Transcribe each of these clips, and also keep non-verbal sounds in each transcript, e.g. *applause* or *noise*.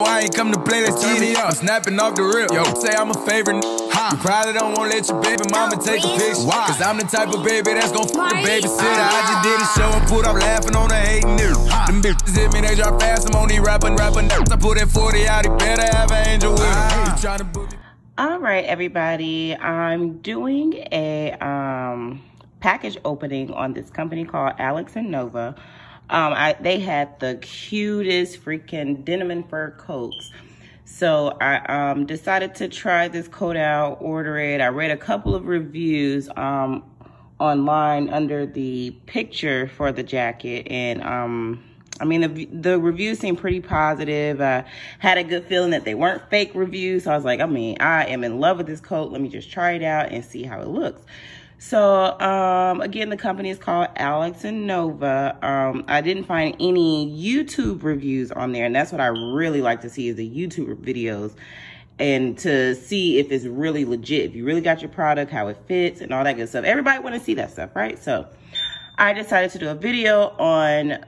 I ain't come to play, let's turn me up. Snapping off the rip. Yo, say I'm a favorite. Huh. You probably don't wanna let your baby mama take a picture. Why? Cause I'm the type of baby that's gon' fuck the babysitter. I just did a show and put up laughing on the hating niggas. Huh. Them bitches hit me, they drop fast. I'm on these rapping, rapping. I put that 40 out, he better have an angel with him. Trying to All right, everybody. I'm doing a um, package opening on this company called Alex and Nova. Um, I, they had the cutest freaking denim and fur coats. So I um, decided to try this coat out, order it. I read a couple of reviews um, online under the picture for the jacket. And um, I mean, the, the reviews seemed pretty positive. I had a good feeling that they weren't fake reviews. So I was like, I mean, I am in love with this coat. Let me just try it out and see how it looks. So, um, again, the company is called Alex and Nova. Um, I didn't find any YouTube reviews on there, and that's what I really like to see is the YouTube videos and to see if it's really legit, if you really got your product, how it fits, and all that good stuff. Everybody want to see that stuff, right? So, I decided to do a video on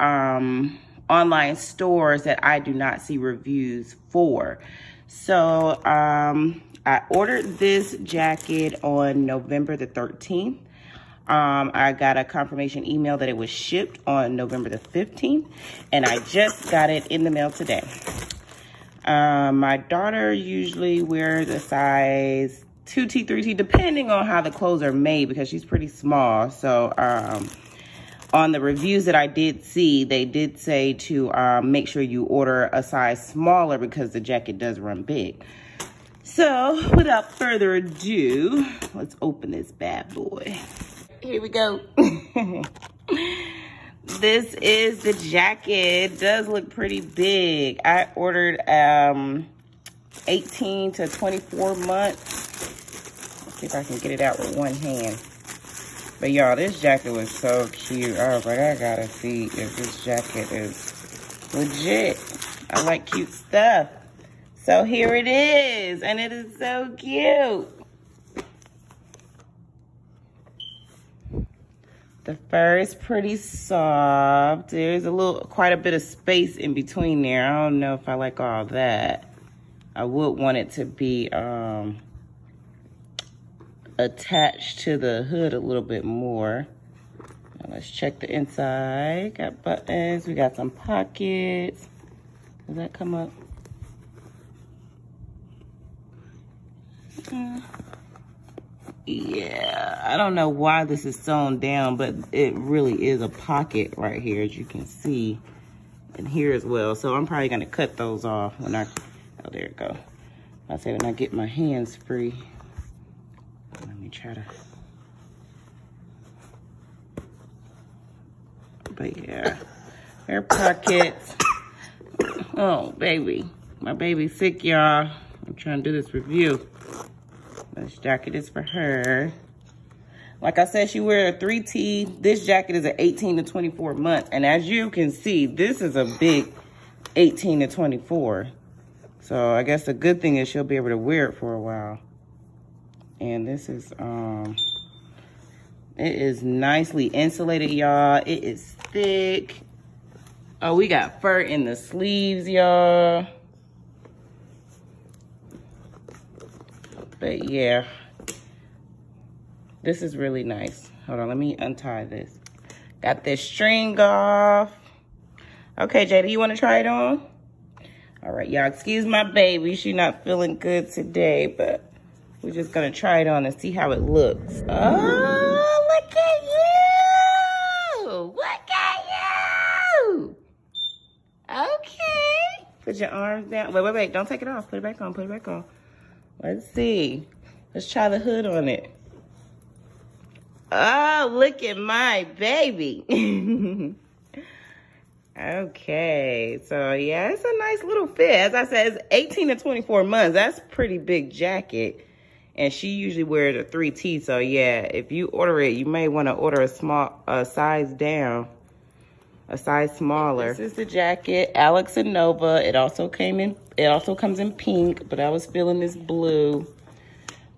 um, online stores that I do not see reviews for. So, um, I ordered this jacket on November the 13th. Um, I got a confirmation email that it was shipped on November the 15th, and I just got it in the mail today. Um, my daughter usually wears a size 2T, 3T, depending on how the clothes are made because she's pretty small. So, um, on the reviews that I did see, they did say to um, make sure you order a size smaller because the jacket does run big. So without further ado, let's open this bad boy. Here we go. *laughs* this is the jacket. It does look pretty big. I ordered um 18 to 24 months. Let's see if I can get it out with one hand. But y'all, this jacket was so cute. I was like, I gotta see if this jacket is legit. I like cute stuff. So here it is, and it is so cute. The fur is pretty soft. There's a little, quite a bit of space in between there. I don't know if I like all that. I would want it to be um, attached to the hood a little bit more. Now let's check the inside. Got buttons, we got some pockets. Does that come up? Yeah, I don't know why this is sewn down, but it really is a pocket right here, as you can see. And here as well. So I'm probably going to cut those off when I... Oh, there it go. I say when I get my hands free. Let me try to... But yeah, air pockets. Oh, baby. My baby's sick, y'all. I'm trying to do this review. This jacket is for her. Like I said, she wear a 3T. This jacket is an 18 to 24 month. And as you can see, this is a big 18 to 24. So I guess the good thing is she'll be able to wear it for a while. And this is, um, it is nicely insulated, y'all. It is thick. Oh, we got fur in the sleeves, y'all. But yeah, this is really nice. Hold on, let me untie this. Got this string off. Okay, JD, you want to try it on? All right, y'all, excuse my baby. She's not feeling good today, but we're just going to try it on and see how it looks. Oh, look at you. Look at you. Okay. Put your arms down. Wait, wait, wait. Don't take it off. Put it back on. Put it back on. Let's see. Let's try the hood on it. Oh, look at my baby. *laughs* okay, so yeah, it's a nice little fit. As I said, it's 18 to 24 months. That's pretty big jacket. And she usually wears a 3T, so yeah, if you order it, you may want to order a small a size down, a size smaller. This is the jacket, Alex and Nova. It also came in, it also comes in pink, but I was feeling this blue.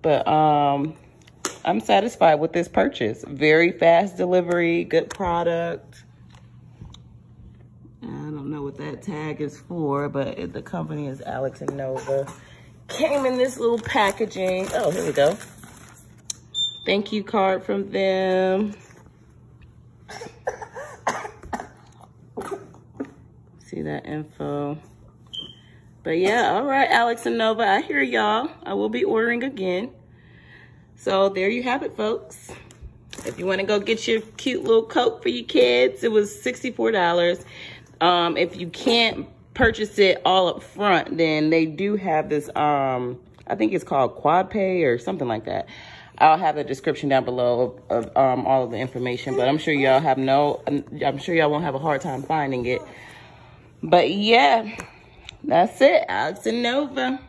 But um, I'm satisfied with this purchase. Very fast delivery, good product. I don't know what that tag is for, but it, the company is Alex and Nova. Came in this little packaging. Oh, here we go. Thank you card from them. See that info. But yeah, all right, Alex and Nova, I hear y'all. I will be ordering again. So there you have it, folks. If you want to go get your cute little coat for your kids, it was $64. Um, if you can't purchase it all up front, then they do have this, um, I think it's called Quad Pay or something like that. I'll have the description down below of, of um, all of the information, but I'm sure y'all have no, I'm sure y'all won't have a hard time finding it. But yeah, that's it. Alex and Nova.